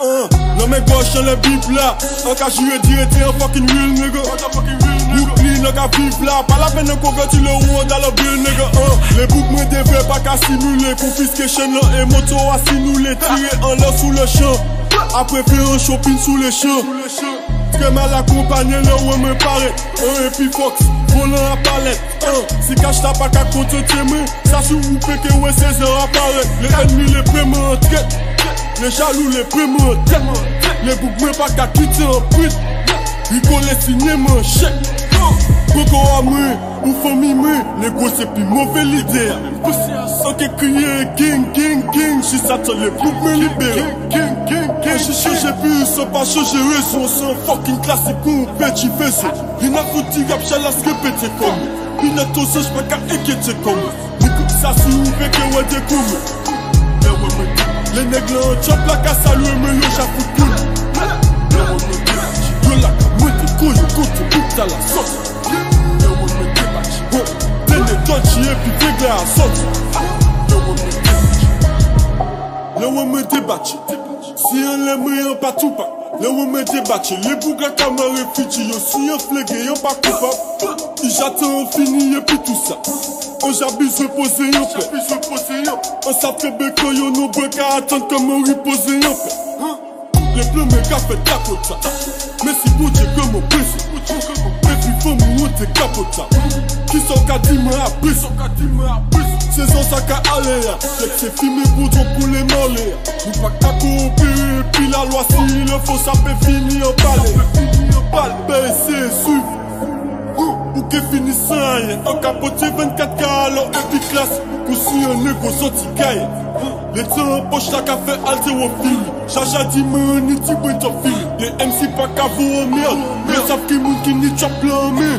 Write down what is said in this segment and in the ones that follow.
Uh, nan men gwa chan le bip la An ka jure dire te an fucking real nigga. Brooklyn an ka viv la Pa la pen nan kon ti le ou an da la bil nigga uh, Le bouk mwen devre pa ka simule Konfiske chen lan e moto a sinule Tire an lè sou le chan Apre fe an shopping sou le chan Ke mal akompanyen le ou mwen pare. E, an epi foks, volan a palet. An, si kache la pa ka kontre teme Sa sou ou peke ou e seze apare Le enmi le preman an tret Le jalou le preman an tret Le bouk mwen pa ka kite an prit Riko le sine man chek Koko a Ou fami mwe, negwo se pi mwove lide. Pwese a soke kriye King, king, king Jisa tole pou mwe libera King, king, king Je cheje pi, se pa cheje rezo Se an fokin klasi pou mwen peti vezo Yon akouti rap chalas repete kom Yon atose jpa ka ekete kom. Nikouk sa si ou beke wade koum E wè mwen Le negle an chop la ka salwe mwen e pi vegle a sot Le wè mè debatche Si an lè mè yon pa tou pa Le wè mè debatche Le bouga kama refugee Yo si yon flege yon pa koupap I jate an fini e pi tout sa An j'abuse repose yon pe An sa febe kwa yon nou bre ka atan Kama repose yon pe Le bleu me fet dakota Men si boudje ke mou bese E fi fò mou wote kapota Ki son ka di me a bese Se zon sa ka ale ya Dek se filme boudjon pou le mole ya Pi la loi si le ça peut finir en palais. Paye c'est suivre. Ou ke fini san ye An kapote 24 ka alo epi klas Kou si yon nego soti kaye Le temps en poche la ka fe alte wo fini Jaja di me an iti bwen to fini Les MC pa ka vou an Men sav ki moun ki ni chop men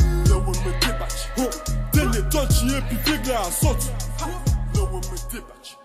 Le wè me debatch Tene dodgy e pi vegle a sot Le wè me debatch